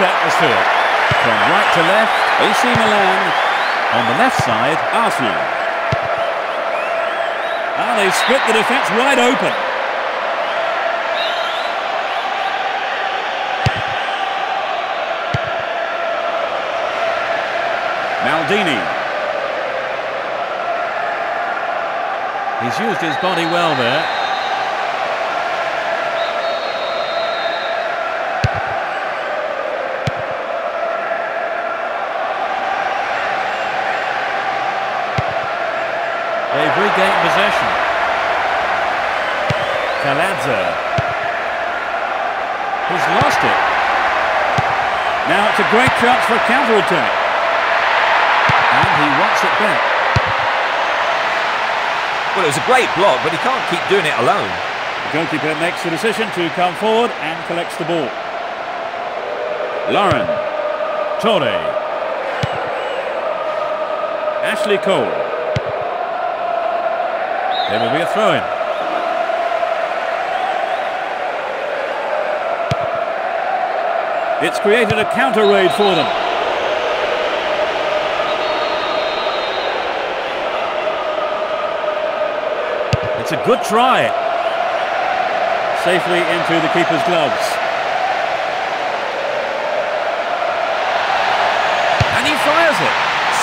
atmosphere. From right to left, AC Milan. On the left side, Arsenal. Ah, they split the defence wide open. Maldini. He's used his body well there. They've regained possession. Kaladze. He's lost it. Now it's a great chance for a counter-attack. And he wants it back. Well, it was a great block, but he can't keep doing it alone. The goalkeeper makes the decision to come forward and collects the ball. Lauren. Touré. Ashley Cole. There will be a throw-in. It's created a counter raid for them. It's a good try. Safely into the keeper's gloves. And he fires it.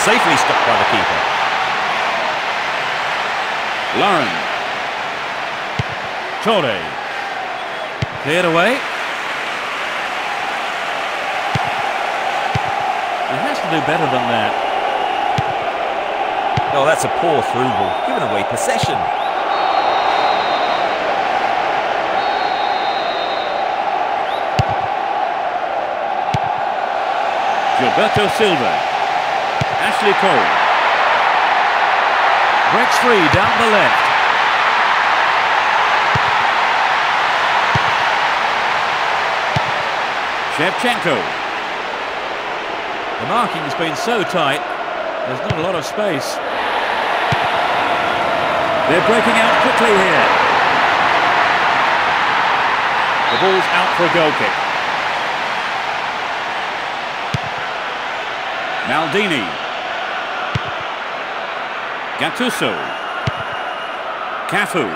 Safely stopped by the keeper. Lauren. Touré. Cleared away. He has to do better than that. Oh, that's a poor through ball. Giving away possession. Gilberto Silva. Ashley Cole. Breaks free down the left. Shevchenko. The marking's been so tight, there's not a lot of space. They're breaking out quickly here. The ball's out for a goal kick. Maldini. Gattuso. Cafu.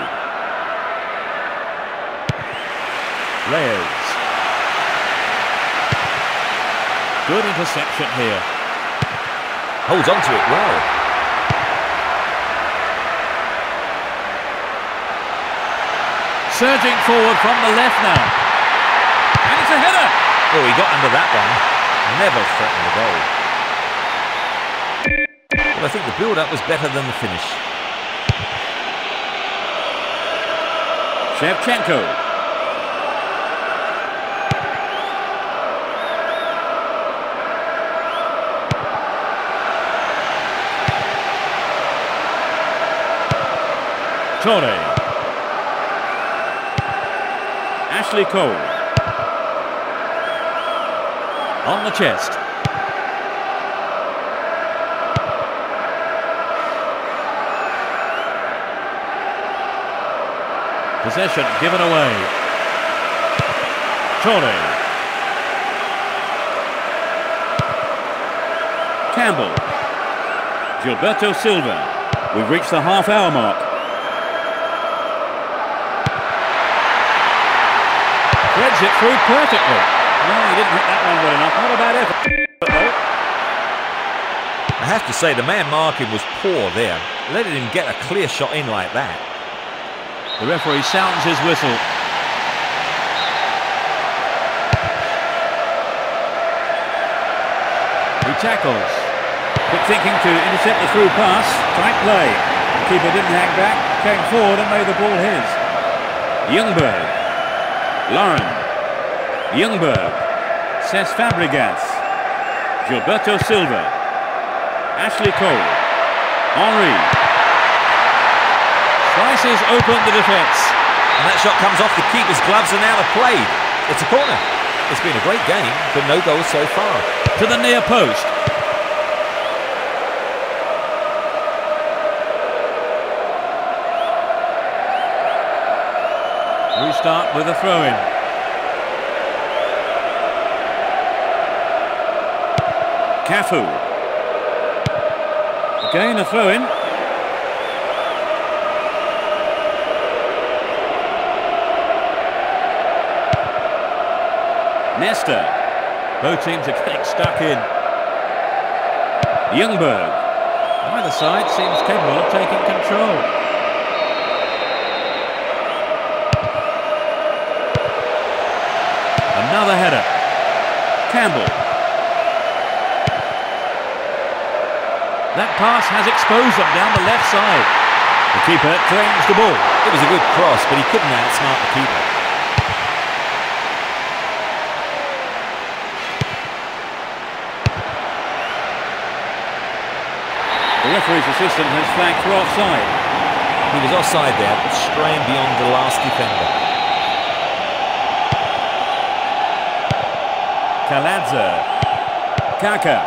Reyes. Good interception here. Holds on to it well. Surging forward from the left now. And it's a header. Oh, he got under that one. Never threatened the goal. I think the build-up was better than the finish. Shevchenko. Touré. Ashley Cole. On the chest. Possession given away. Touré. Campbell. Gilberto Silva. We've reached the half-hour mark. Threads it through perfectly. No, he didn't hit that one well enough. Not a bad effort. I have to say, the man marking was poor there. Letting him get a clear shot in like that. The referee sounds his whistle. He tackles. Quick thinking to intercept the through pass. Tight play. The keeper didn't hang back, came forward and made the ball his. Ljungberg. Lauren. Ljungberg. Cesc Fabregas. Gilberto Silva. Ashley Cole. Henry. Slices open the defence. And that shot comes off the keeper's gloves and out of play. It's a corner. It's been a great game, but no goals so far. to the near post. Restart with a throw-in. Cafu. Again a throw-in. Nesta. Both teams are getting stuck in. Ljungberg. Either side seems capable of taking control. Another header. Campbell. That pass has exposed them down the left side. The keeper claims the ball. It was a good cross, but he couldn't outsmart the keeper. The referee's assistant has flagged for offside. He was offside there, but straying beyond the last defender. Kaladze. Kaka.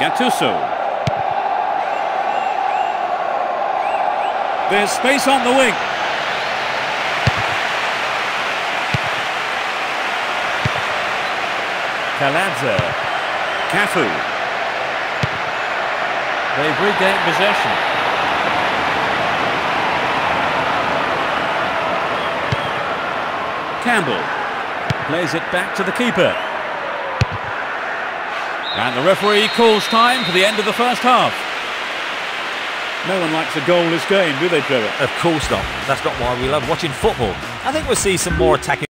Gattuso. There's space on the wing. Kaladze. Cafu. They've regained possession. Campbell plays it back to the keeper. And the referee calls time for the end of the first half. No one likes a goalless game, do they, Trevor? Of course not. That's not why we love watching football. I think we'll see some more attacking.